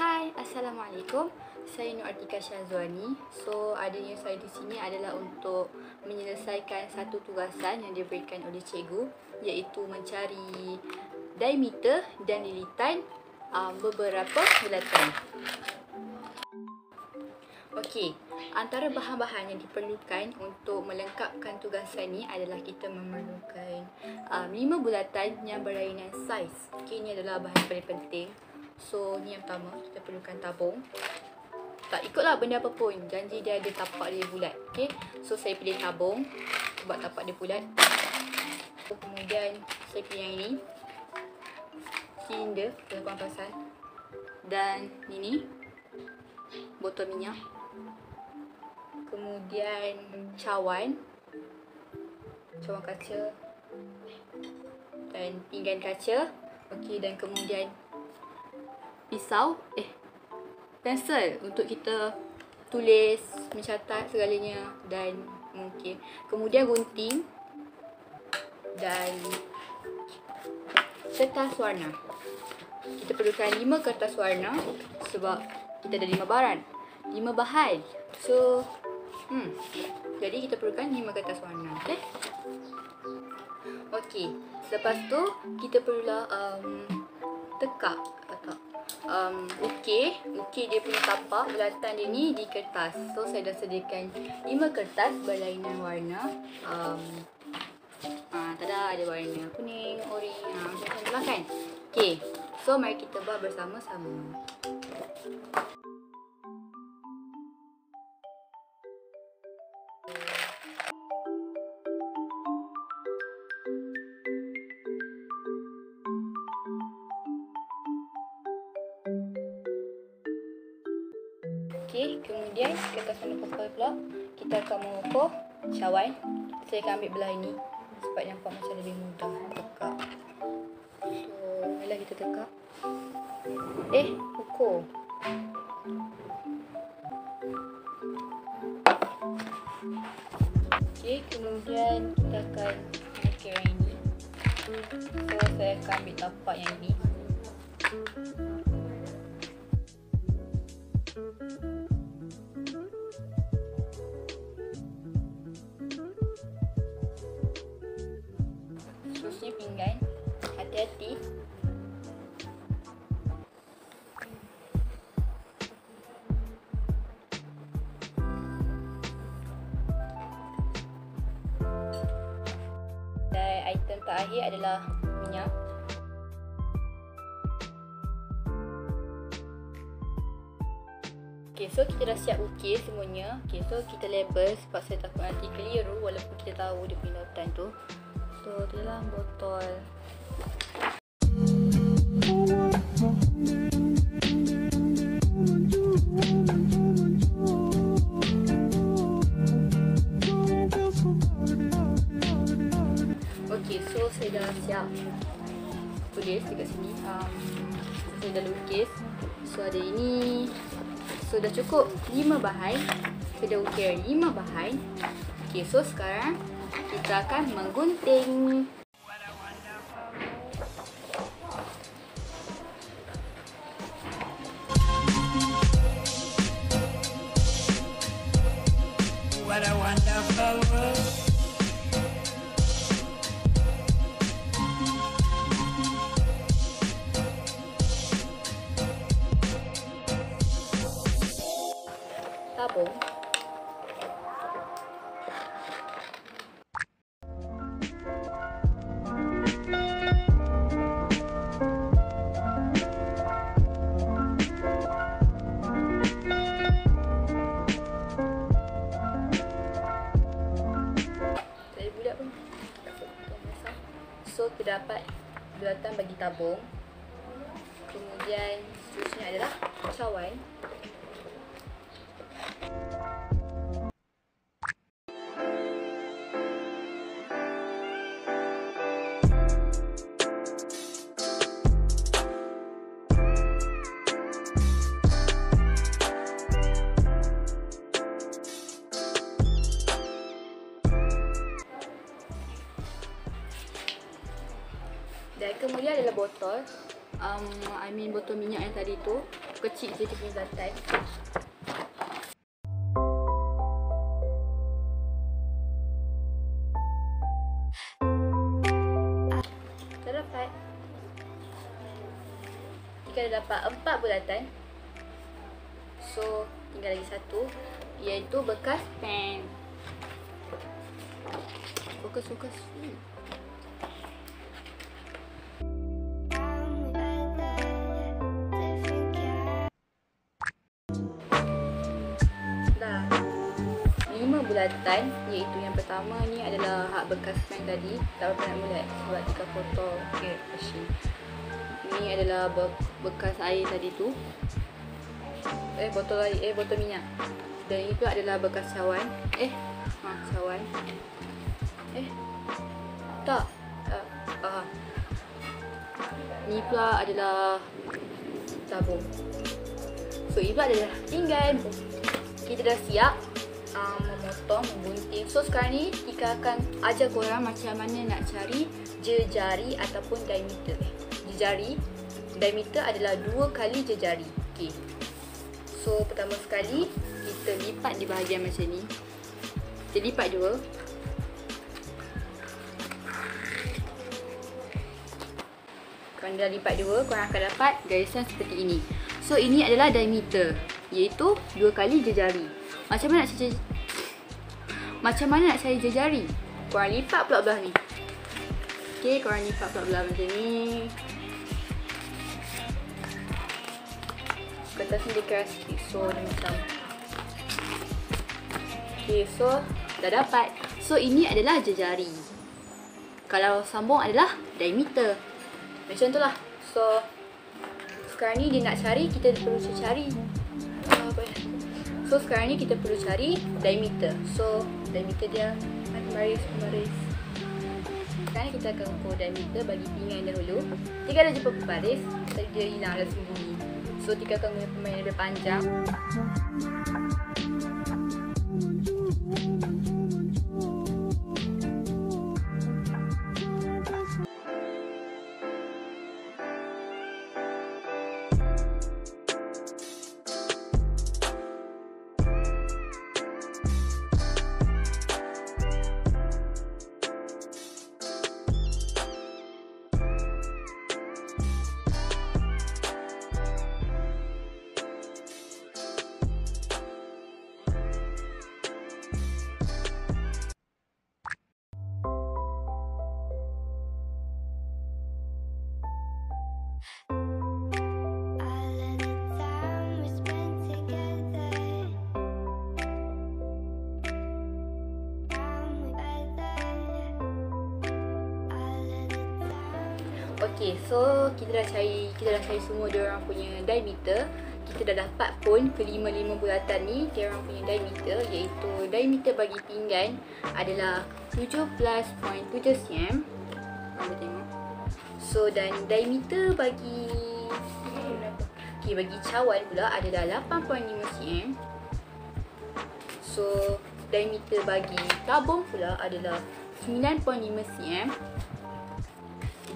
Hai, Assalamualaikum. Saya Nur Artika Syazwani. So, adanya saya di sini adalah untuk menyelesaikan satu tugasan yang diberikan oleh cikgu iaitu mencari diameter dan lilitan um, beberapa bulatan. Okey, antara bahan-bahan yang diperlukan untuk melengkapkan tugasan ni adalah kita memerlukan um, lima bulatan yang berlainan saiz. Okey, ini adalah bahan paling penting. So ni yang pertama kita perlukan tabung. Tak ikutlah benda apa pun Janji dia ada tapak dia bulat Okay So saya pilih tabung. Sebab tapak dia bulat. Kemudian saya pilih yang ini. Silinder Kita pasal. Dan ini. Botol minyak. Kemudian cawan. Cawan kaca. Dan pinggan kaca. Okey dan kemudian pisau eh pensel untuk kita tulis mencatat segalanya dan mungkin. Kemudian gunting dan kertas warna. Kita perlukan lima kertas warna sebab kita ada lima baran lima bahan. So hmm jadi kita perlukan lima kertas warna okey? Okey lepas tu kita perlulah um, tekak um, ukir Ukir dia punya tapak Bulatan dia ni di kertas. So saya dah sediakan 5 kertas berlainan warna. Um, uh, Tada ada warna kuning, orange uh, Macam tu lah kan. Okay So mari kita buat bersama-sama Okey, kemudian kita akan pukul pula. Kita akan mengukur cawan. Saya akan ambil belah ini sebab nampak macam lebih mudah tekak. So, bila kita tekak. Eh, ukur. Okey, kemudian kita akan mengukir yang ini. So, saya akan ambil tapak yang ini. Item terakhir adalah minyak Okay, so kita dah siap ukir semuanya. Okay, so kita label sebab saya takut nanti keliru walaupun kita tahu dia punya lautan tu. So, dalam botol. Tulis dekat sini. Um, saya dah lukis. So, ada ini. So dah cukup 5 bahan. Kita dah ukir 5 bahan. Okey, so sekarang kita akan menggunting. What a wonderful bulatan bagi botol um, I mean botol minyak yang tadi tu kecil je dia punya bulatan. Dah dapat. Jika dah dapat empat bulatan, so tinggal lagi satu iaitu bekas pen. Fokus, fokus. Hmm. Bulatan iaitu yang pertama ni adalah hak bekas pen tadi. Tak apa nak mula sebab tinggal foto okay, machine. Ini adalah be- bekas air tadi tu. Eh botol air, eh botol minyak. Dan ini pula adalah bekas cawan. Eh, ha cawan. Eh. Tak. Uh, uh. Ni pula adalah sabun. So, ini pula adalah pinggan. Kita dah siap um, memotong, membunting. So, sekarang ni Tika akan ajar korang macam mana nak cari jejari ataupun diameter. Jejari. Diameter adalah dua kali jejari. Okay. So, pertama sekali kita lipat di bahagian macam ni. Kita lipat dua. Korang dah lipat dua, korang akan dapat garisan seperti ini. So, ini adalah diameter. Iaitu dua kali jejari. Macam mana nak cari Macam mana nak cari jejari? Korang lipat pula belah ni. Okay, korang lipat pula belah macam ni. Kertas ni dia keras sikit. So, dia macam Okay, so dah dapat. So, ini adalah jejari. Kalau sambung adalah diameter. Macam tu lah. So, sekarang ni dia nak cari, kita perlu cari. So, sekarang ni kita perlu cari diameter. So, diameter dia baris, baris. Sekarang kita akan ukur diameter bagi pinggan dahulu. Jika ada jumpa baris, tadi dia hilang dah sembunyi. So, Tika akan guna pemain yang lebih panjang. Okay, so kita dah cari kita dah cari semua dia orang punya diameter. Kita dah dapat pun kelima-lima bulatan ni dia orang punya diameter iaitu diameter bagi pinggan adalah 17.7 cm. Boleh tengok. So dan diameter bagi Okay, bagi cawan pula adalah 8.5 cm. So diameter bagi tabung pula adalah 9.5 cm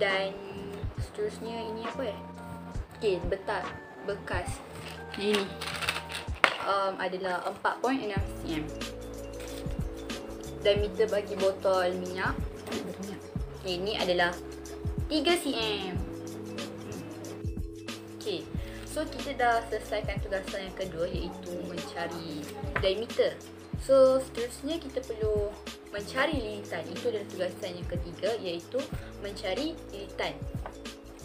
dan seterusnya ini apa ya? Okay, betat bekas ini um, adalah 4.6 cm. Diameter bagi botol minyak ini adalah 3 cm. Okay, so kita dah selesaikan tugasan yang kedua iaitu mencari diameter. So seterusnya kita perlu mencari lilitan. Itu adalah tugasan yang ketiga iaitu mencari lilitan.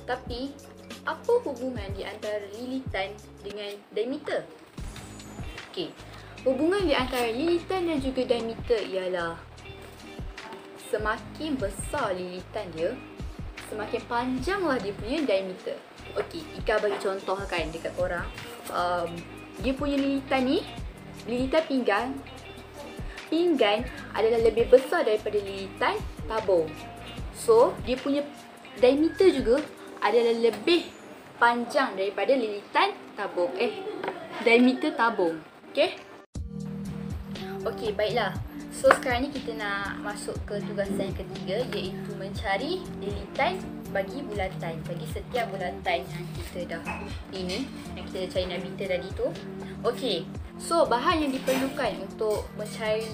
Tapi apa hubungan di antara lilitan dengan diameter? Okey. Hubungan di antara lilitan dan juga diameter ialah semakin besar lilitan dia, semakin panjanglah dia punya diameter. Okey, Ika bagi contoh kan dekat korang. Um, dia punya lilitan ni, lilitan pinggan, pinggan adalah lebih besar daripada lilitan tabung. So, dia punya diameter juga adalah lebih panjang daripada lilitan tabung. Eh, diameter tabung. Okay? Okay, baiklah. So, sekarang ni kita nak masuk ke tugasan ketiga iaitu mencari lilitan bagi bulatan. Bagi setiap bulatan yang kita dah ini, yang kita cari nabita tadi tu. Okey. So, bahan yang diperlukan untuk mencari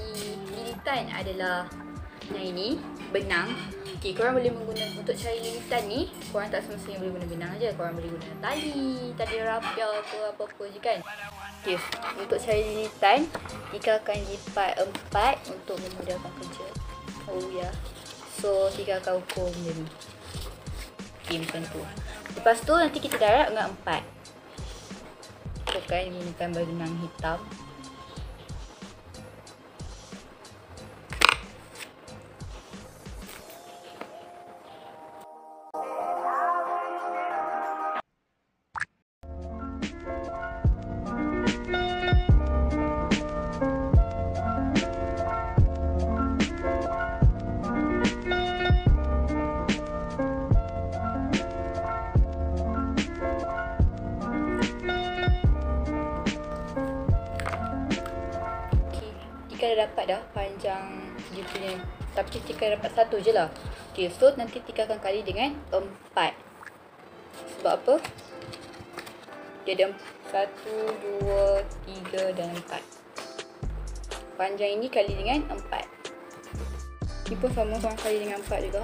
lilitan adalah yang ini, benang. Okey, korang boleh menggunakan untuk cari lilitan ni, korang tak semestinya boleh guna benang aja. Korang boleh guna tali, tali rapia ke apa-apa je kan. Okey, untuk cari lilitan, Tika akan lipat empat untuk memudahkan kerja. Oh ya. So, Tika akan ukur macam ni. Okey, macam tu. Lepas tu, nanti kita darab dengan empat. So, kan gunakan benang hitam. Punya Tapi Tika dapat satu je lah. Okay, so nanti Tika akan kali dengan empat. Sebab apa? Dia ada satu, dua, tiga dan empat. Panjang ini kali dengan empat. Ni pun sama, korang kali dengan empat juga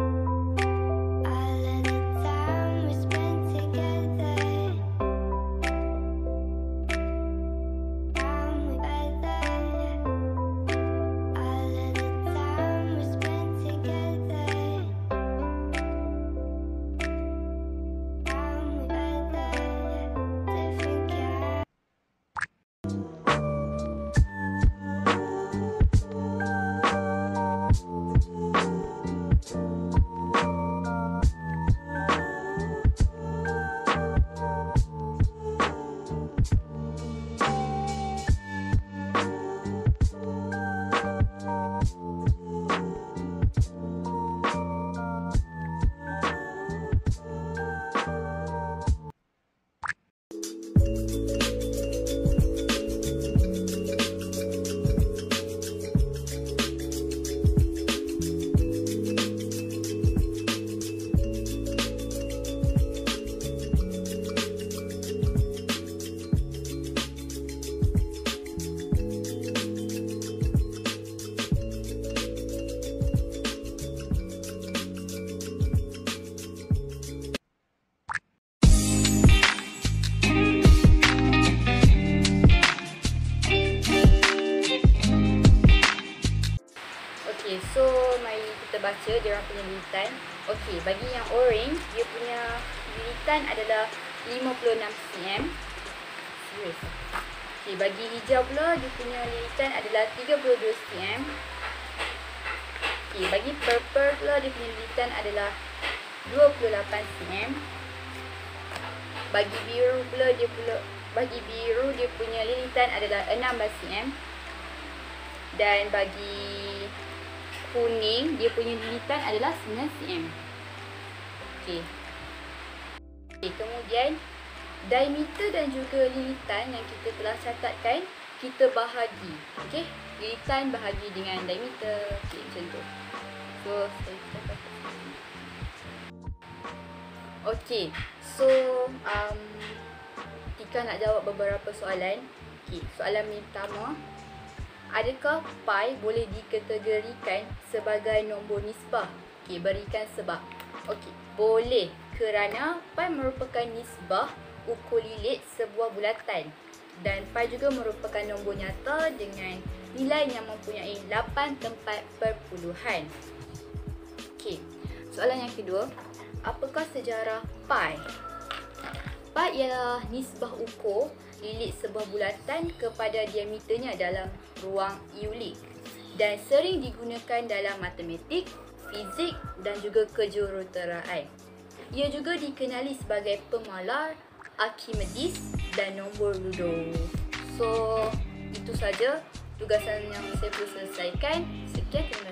baca dia orang punya lilitan. Okay, bagi yang orange, dia punya lilitan adalah 56 cm. Serius. Okay, bagi hijau pula, dia punya lilitan adalah 32 cm. Okay, bagi purple pula, dia punya lilitan adalah 28 cm. Bagi biru pula, dia pula bagi biru dia punya lilitan adalah 16 cm. Dan bagi kuning dia punya lilitan adalah 9 cm. Okey. Okey, kemudian diameter dan juga lilitan yang kita telah catatkan kita bahagi. Okey, lilitan bahagi dengan diameter. Okey, macam tu. So. Okey, so um, Tika nak jawab beberapa soalan. Okey, soalan pertama. Adakah pi boleh dikategorikan sebagai nombor nisbah? Okey, berikan sebab. Okey, boleh kerana pi merupakan nisbah ukur lilit sebuah bulatan dan pi juga merupakan nombor nyata dengan nilai yang mempunyai 8 tempat perpuluhan. Okey, soalan yang kedua. Apakah sejarah pi? Pi ialah nisbah ukur lilit sebuah bulatan kepada diameternya dalam ruang Euclid dan sering digunakan dalam matematik, fizik dan juga kejuruteraan. Ia juga dikenali sebagai pemalar Archimedes dan nombor Ludo. So, itu saja tugasan yang saya perlu selesaikan. Sekian, terima